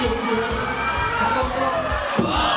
就是他们说。